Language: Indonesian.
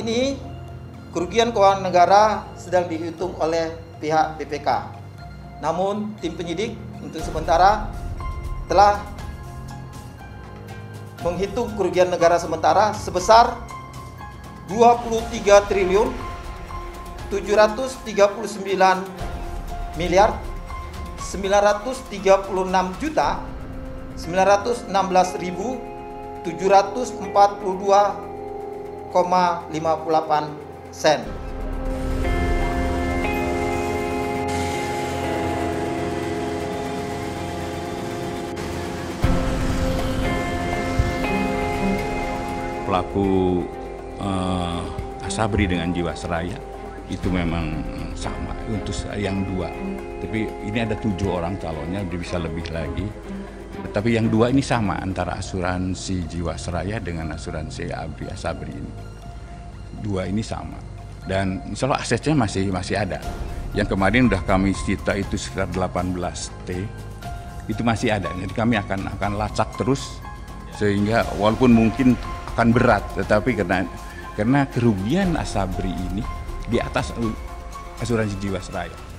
ini kerugian keuangan negara sedang dihitung oleh pihak BPK. Namun tim penyidik untuk sementara telah menghitung kerugian negara sementara sebesar 23 triliun 739 miliar 936 juta 916 ribu 742,58 sen. Pelaku uh, Asabri dengan Jiwasraya itu memang sama untuk yang dua. Tapi ini ada tujuh orang calonnya, bisa lebih lagi. Tapi yang dua ini sama antara asuransi Jiwasraya dengan asuransi Abri Asabri ini. Dua ini sama. Dan insya Allah asetnya masih masih ada. Yang kemarin udah kami cita itu sekitar 18 T, itu masih ada. Jadi kami akan akan lacak terus sehingga walaupun mungkin akan berat, tetapi karena karena kerugian Asabri ini di atas asuransi Jiwasraya.